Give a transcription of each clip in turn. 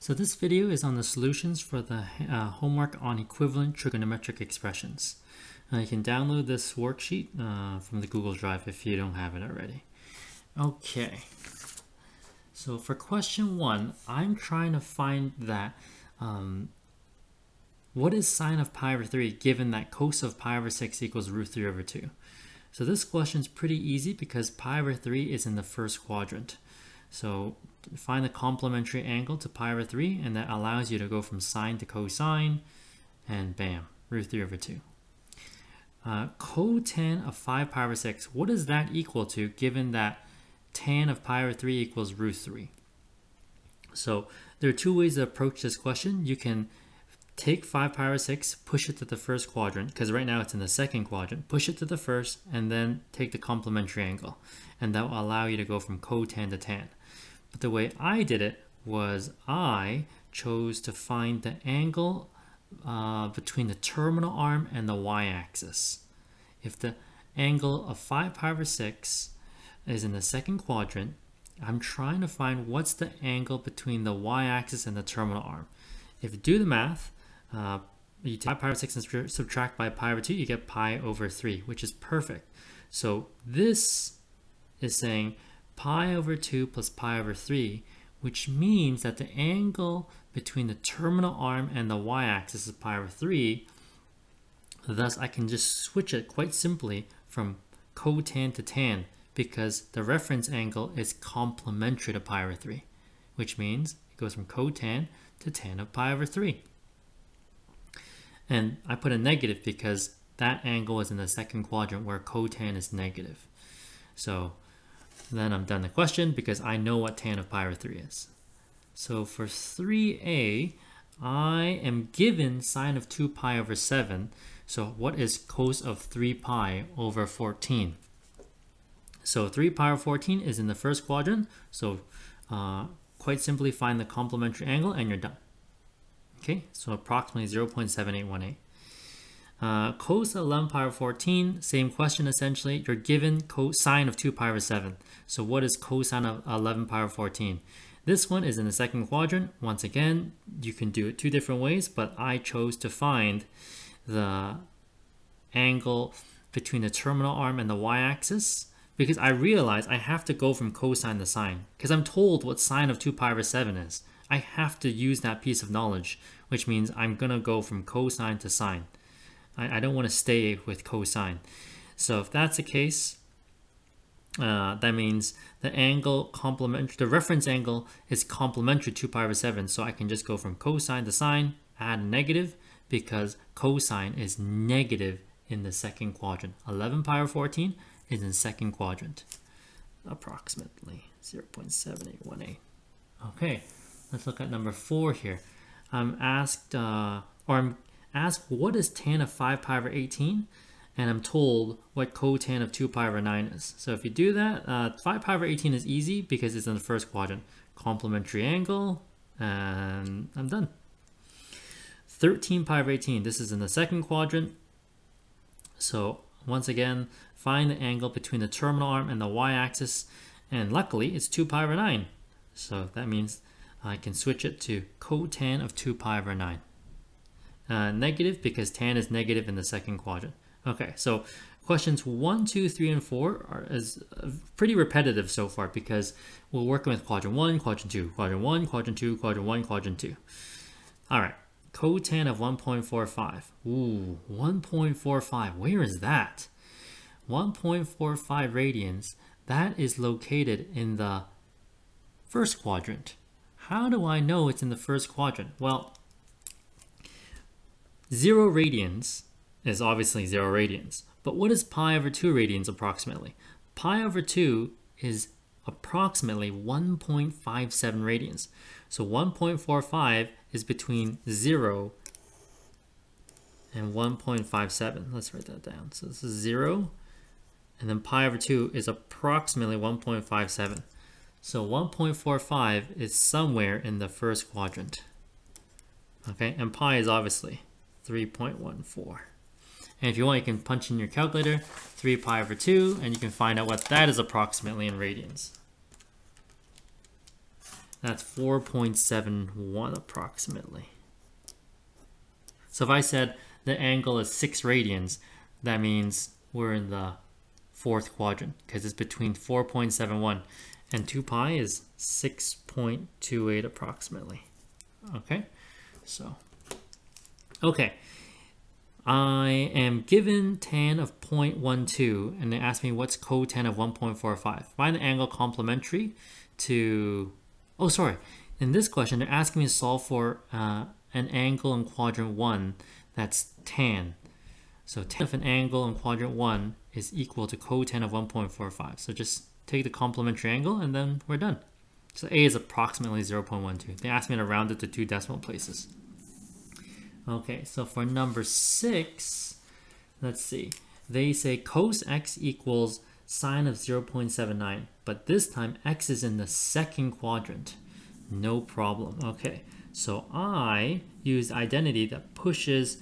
So this video is on the solutions for the uh, homework on equivalent trigonometric expressions. Uh, you can download this worksheet uh, from the Google Drive if you don't have it already. Okay, so for question one, I'm trying to find that um, what is sine of pi over 3 given that cos of pi over 6 equals root 3 over 2? So this question is pretty easy because pi over 3 is in the first quadrant. So find the complementary angle to pi over 3 and that allows you to go from sine to cosine and bam, root 3 over 2. Uh, cotan of 5 pi over 6, what does that equal to given that tan of pi over 3 equals root 3? So there are two ways to approach this question. You can take 5 pi over 6, push it to the first quadrant, because right now it's in the second quadrant, push it to the first, and then take the complementary angle. And that will allow you to go from cotan to tan. But the way I did it was I chose to find the angle uh, between the terminal arm and the y-axis. If the angle of 5 pi over 6 is in the second quadrant, I'm trying to find what's the angle between the y-axis and the terminal arm. If you do the math, uh, you take pi over 6 and subtract by pi over 2, you get pi over 3, which is perfect. So this is saying pi over 2 plus pi over 3, which means that the angle between the terminal arm and the y-axis is pi over 3. Thus, I can just switch it quite simply from cotan to tan because the reference angle is complementary to pi over 3, which means it goes from cotan to tan of pi over 3. And I put a negative because that angle is in the second quadrant where cotan is negative. So then I'm done the question because I know what tan of pi over 3 is. So for 3a, I am given sine of 2 pi over 7. So what is cos of 3 pi over 14? So 3 pi over 14 is in the first quadrant. So uh, quite simply find the complementary angle and you're done. Okay, so approximately 0.7818. Uh, cos 11 pi over 14, same question essentially. You're given cosine of 2 pi over 7. So what is cosine of 11 pi over 14? This one is in the second quadrant. Once again, you can do it two different ways, but I chose to find the angle between the terminal arm and the y-axis because I realize I have to go from cosine to sine because I'm told what sine of 2 pi over 7 is. I have to use that piece of knowledge, which means I'm going to go from cosine to sine. I, I don't want to stay with cosine. So if that's the case, uh, that means the angle complementary, the reference angle is complementary to pi over 7. So I can just go from cosine to sine, add negative, because cosine is negative in the second quadrant. 11 pi over 14 is in second quadrant, approximately 0.7818. Okay, let's look at number four here. I'm asked, uh, or I'm ask what is tan of 5 pi over 18 and I'm told what cotan of 2 pi over 9 is. So if you do that, uh, 5 pi over 18 is easy because it's in the first quadrant. Complementary angle, and I'm done. 13 pi over 18, this is in the second quadrant. So once again, find the angle between the terminal arm and the y-axis, and luckily it's 2 pi over 9. So that means I can switch it to cotan of 2 pi over 9 uh, negative because tan is negative in the second quadrant. Okay, so questions one, two, three, and 4 are is uh, pretty repetitive so far because we're working with quadrant 1, quadrant 2, quadrant 1, quadrant 2, quadrant 1, quadrant 2. All right, cotan of 1.45. Ooh, 1.45, where is that? 1.45 radians, that is located in the first quadrant. How do I know it's in the first quadrant? Well, Zero radians is obviously zero radians. But what is pi over 2 radians approximately? Pi over 2 is approximately 1.57 radians. So 1.45 is between 0 and 1.57. Let's write that down. So this is 0, and then pi over 2 is approximately 1.57. So 1.45 is somewhere in the first quadrant. Okay, and pi is obviously 3.14. And if you want, you can punch in your calculator, 3 pi over 2, and you can find out what that is approximately in radians. That's 4.71 approximately. So if I said the angle is 6 radians, that means we're in the fourth quadrant because it's between 4.71 and 2 pi is 6.28 approximately. Okay, so, okay. I am given tan of 0.12 and they ask me what's cotan of 1.45. Find the angle complementary to, oh sorry, in this question they're asking me to solve for uh, an angle in quadrant 1 that's tan. So tan of an angle in quadrant 1 is equal to cotan of 1.45. So just take the complementary angle and then we're done. So A is approximately 0.12. They asked me to round it to two decimal places. Okay, so for number six, let's see. They say cos x equals sine of 0.79, but this time x is in the second quadrant. No problem. Okay, so I use identity that pushes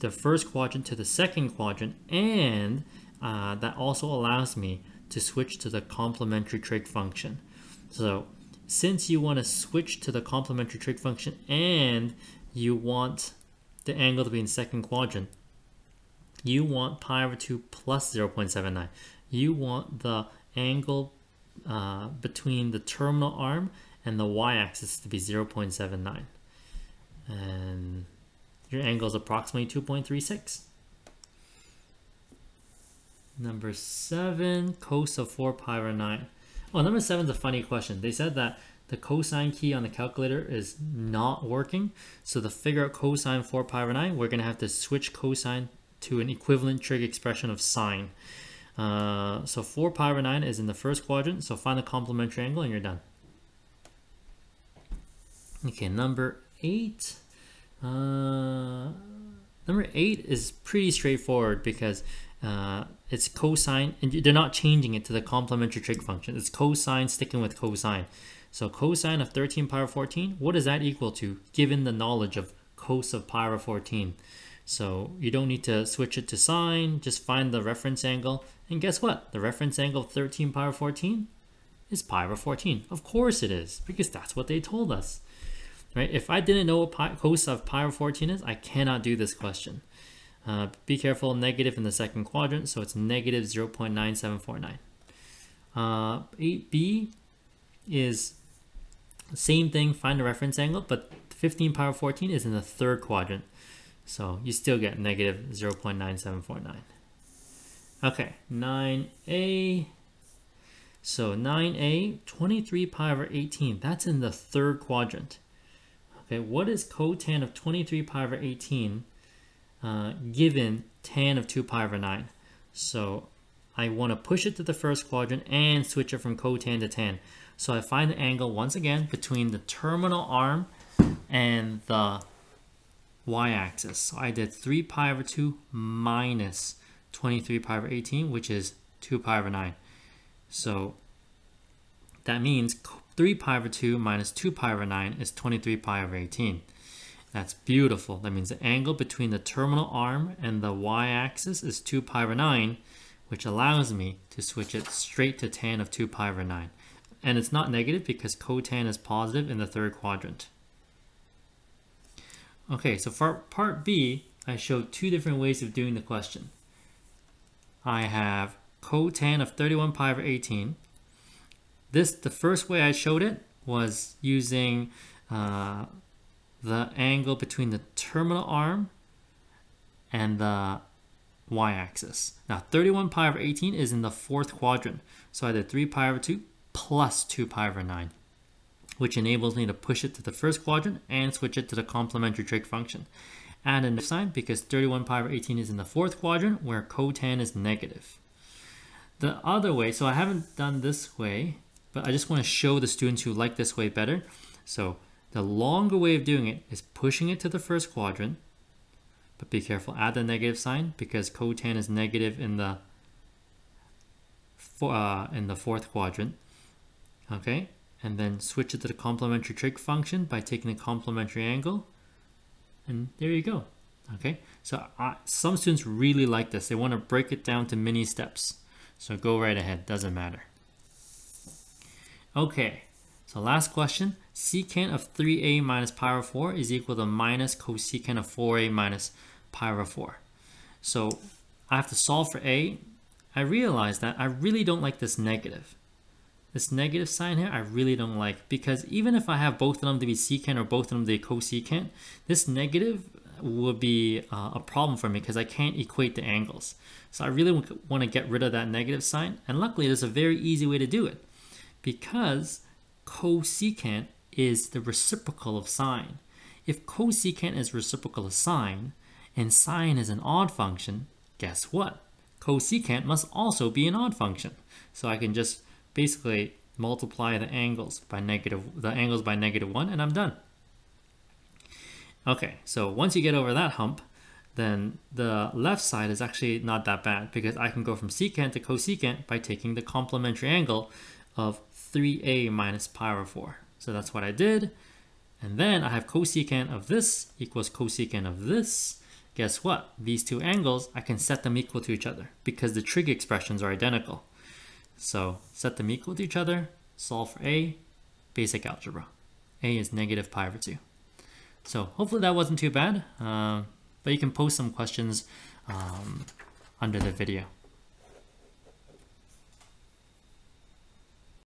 the first quadrant to the second quadrant, and uh, that also allows me to switch to the complementary trig function. So since you want to switch to the complementary trig function and you want the angle to be in second quadrant, you want pi over 2 plus 0.79. You want the angle uh, between the terminal arm and the y-axis to be 0.79. And your angle is approximately 2.36. Number 7, cos of 4 pi over 9. Oh, number 7 is a funny question. They said that the cosine key on the calculator is not working. So to figure out cosine 4 pi over 9, we're going to have to switch cosine to an equivalent trig expression of sine. Uh, so 4 pi over 9 is in the first quadrant, so find the complementary angle and you're done. Okay, number 8. Uh, number 8 is pretty straightforward because uh, it's cosine, and they're not changing it to the complementary trig function. It's cosine sticking with cosine. So cosine of 13 pi over 14, what does that equal to given the knowledge of cos of pi over 14? So you don't need to switch it to sine, just find the reference angle. And guess what? The reference angle of 13 pi over 14 is pi over 14. Of course it is, because that's what they told us. Right? If I didn't know what pi, cos of pi over 14 is, I cannot do this question. Uh, be careful, negative in the second quadrant, so it's negative 0.9749. Uh, 8b is same thing, find the reference angle, but 15 pi over 14 is in the third quadrant. So you still get negative 0.9749. Okay, 9a. So 9a, 23 pi over 18, that's in the third quadrant. Okay, what is cotan of 23 pi over 18 uh, given tan of 2 pi over 9? So I want to push it to the first quadrant and switch it from cotan to tan. So I find the angle once again between the terminal arm and the y-axis. So I did 3 pi over 2 minus 23 pi over 18, which is 2 pi over 9. So that means 3 pi over 2 minus 2 pi over 9 is 23 pi over 18. That's beautiful. That means the angle between the terminal arm and the y-axis is 2 pi over 9, which allows me to switch it straight to tan of 2 pi over 9 and it's not negative because cotan is positive in the third quadrant. Okay, so for part B, I showed two different ways of doing the question. I have cotan of 31 pi over 18. This, the first way I showed it was using uh, the angle between the terminal arm and the y-axis. Now 31 pi over 18 is in the fourth quadrant. So I did 3 pi over 2 plus 2 pi over 9, which enables me to push it to the first quadrant and switch it to the complementary trig function. Add a negative sign because 31 pi over 18 is in the fourth quadrant where cotan is negative. The other way, so I haven't done this way, but I just want to show the students who like this way better. So the longer way of doing it is pushing it to the first quadrant, but be careful, add the negative sign because cotan is negative in the uh, in the fourth quadrant okay? And then switch it to the complementary trig function by taking the complementary angle. And there you go, okay? So uh, some students really like this. They want to break it down to mini steps. So go right ahead, doesn't matter. Okay, So last question, secant of 3a minus pi over 4 is equal to minus cosecant of 4a minus pi over 4. So I have to solve for a. I realize that I really don't like this negative. This negative sign here, I really don't like because even if I have both of them to be secant or both of them to be cosecant, this negative would be uh, a problem for me because I can't equate the angles. So I really want to get rid of that negative sign. And luckily, there's a very easy way to do it because cosecant is the reciprocal of sine. If cosecant is reciprocal of sine and sine is an odd function, guess what? Cosecant must also be an odd function. So I can just basically multiply the angles by negative the angles by negative 1 and I'm done. Okay, so once you get over that hump, then the left side is actually not that bad because I can go from secant to cosecant by taking the complementary angle of 3a minus pi over 4. So that's what I did. And then I have cosecant of this equals cosecant of this. Guess what? These two angles, I can set them equal to each other because the trig expressions are identical. So set them equal to each other, solve for a, basic algebra. a is negative pi over 2. So hopefully that wasn't too bad, uh, but you can post some questions um, under the video.